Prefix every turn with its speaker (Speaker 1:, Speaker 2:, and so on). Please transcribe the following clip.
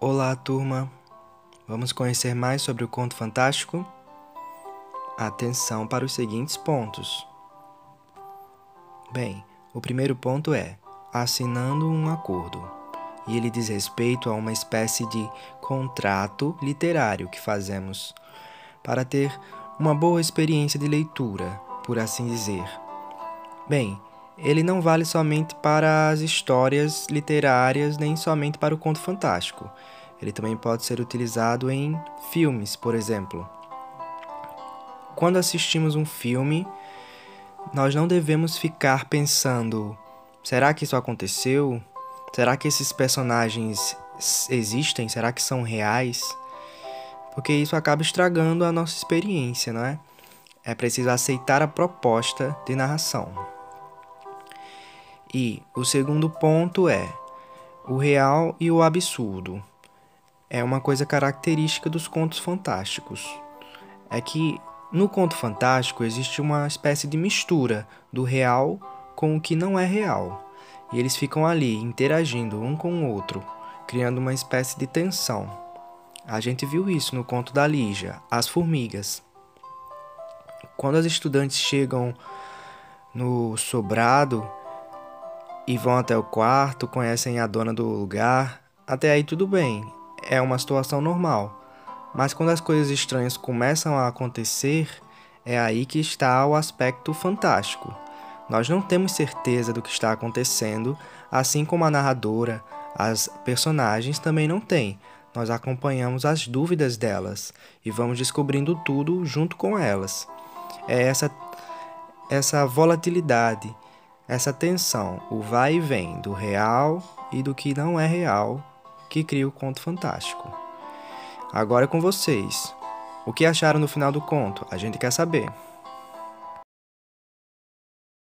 Speaker 1: Olá, turma! Vamos conhecer mais sobre o conto fantástico? Atenção para os seguintes pontos. Bem, o primeiro ponto é assinando um acordo, e ele diz respeito a uma espécie de contrato literário que fazemos para ter uma boa experiência de leitura, por assim dizer. Bem, ele não vale somente para as histórias literárias, nem somente para o conto fantástico. Ele também pode ser utilizado em filmes, por exemplo. Quando assistimos um filme, nós não devemos ficar pensando: será que isso aconteceu? Será que esses personagens existem? Será que são reais? Porque isso acaba estragando a nossa experiência, não é? É preciso aceitar a proposta de narração. E o segundo ponto é o real e o absurdo. É uma coisa característica dos contos fantásticos. É que no conto fantástico existe uma espécie de mistura do real com o que não é real. E eles ficam ali interagindo um com o outro, criando uma espécie de tensão. A gente viu isso no conto da Lígia, As Formigas. Quando as estudantes chegam no sobrado, e vão até o quarto, conhecem a dona do lugar. Até aí tudo bem, é uma situação normal. Mas quando as coisas estranhas começam a acontecer, é aí que está o aspecto fantástico. Nós não temos certeza do que está acontecendo, assim como a narradora, as personagens também não têm. Nós acompanhamos as dúvidas delas e vamos descobrindo tudo junto com elas. É essa essa volatilidade essa tensão, o vai e vem do real e do que não é real, que cria o conto fantástico. Agora é com vocês. O que acharam no final do conto? A gente quer saber.